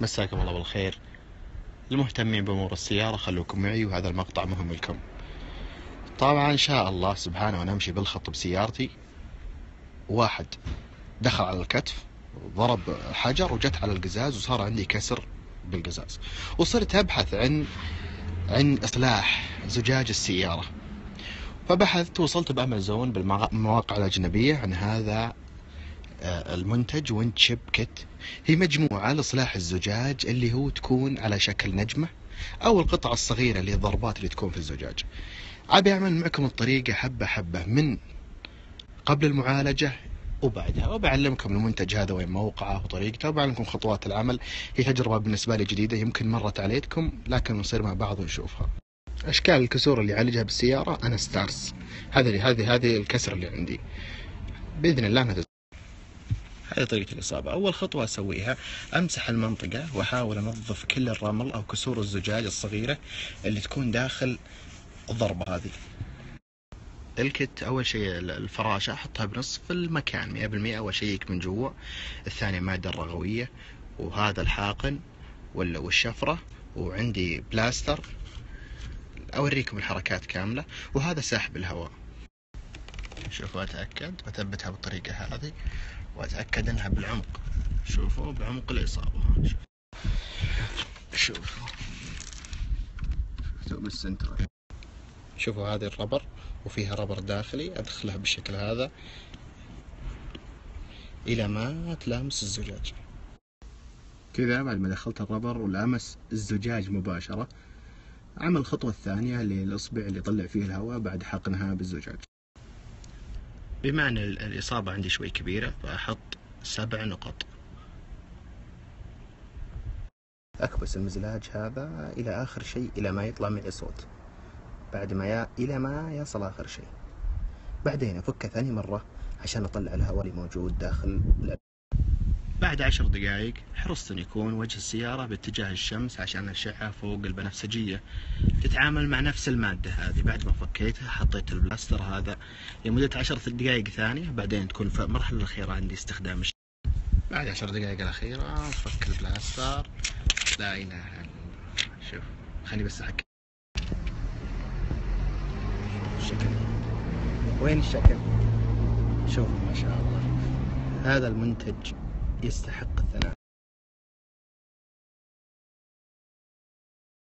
مساكم الله بالخير. المهتمين بأمور السيارة خلوكم معي وهذا المقطع مهم لكم. طبعا إن شاء الله سبحانه وأنا أمشي بالخط بسيارتي واحد دخل على الكتف ضرب حجر وجت على القزاز وصار عندي كسر بالقزاز. وصرت أبحث عن عن إصلاح زجاج السيارة. فبحثت وصلت بأمازون بالمواقع الأجنبية عن هذا المنتج windshield kit هي مجموعة لإصلاح الزجاج اللي هو تكون على شكل نجمة أو القطعة الصغيرة اللي الضربات اللي تكون في الزجاج. أبي أعمل معكم الطريقة حبة حبة من قبل المعالجة وبعدها وبعلمكم المنتج هذا وين موقعه وطريقته وبعلمكم خطوات العمل. هي تجربة بالنسبة لي جديدة يمكن مرت عليكم لكن نصير مع بعض ونشوفها. أشكال الكسور اللي أعالجها بالسيارة أنا stars. هذه هذه هذه الكسر اللي عندي. بإذن الله هذه طريقة الإصابة. أول خطوة أسويها أمسح المنطقة وأحاول أنظف كل الرمل أو كسور الزجاج الصغيرة اللي تكون داخل الضربة هذه. الكت أول شيء الفراشة أحطها بنصف المكان مئة بالمئة وأشيك من جوا. الثانية مادة الرغوية وهذا الحاقن والشفرة وعندي بلاستر. أوريكم الحركات كاملة. وهذا سحب الهواء. شوفوا أتأكد وأثبتها بالطريقة هذه وأتأكد أنها بالعمق. شوفوا بعمق الإصابة. شوف. شوفوا. شوفوا بالسنتر. شوفوا هذه الربر وفيها ربر داخلي أدخلها بالشكل هذا. إلى ما تلامس الزجاج. كذا بعد ما دخلت الربر ولامس الزجاج مباشرة عمل الخطوة الثانية اللي الإصبع اللي يطلع فيه الهواء بعد حقنها بالزجاج. بما أن الإصابة عندي شوي كبيرة فأحط سبع نقط. أكبس المزلاج هذا إلى آخر شيء إلى ما يطلع معي صوت بعد ما ي... إلى ما يصل آخر شيء. بعدين أفكه ثاني مرة عشان أطلع الهواء اللي موجود داخل بعد عشر دقائق حرصت أن يكون وجه السيارة باتجاه الشمس عشان الأشعة فوق البنفسجية. تتعامل مع نفس المادة هذه. بعد ما فكيتها حطيت البلاستر هذا لمدة عشر دقائق ثانية بعدين تكون في المرحلة الأخيرة عندي استخدام الشمس بعد عشر دقائق الأخيرة فك البلاستر. لا إله إلا شوف خليني بس أحكي. الشكل وين الشكل؟ شوفوا ما شاء الله. هذا المنتج. يستحق الثناء.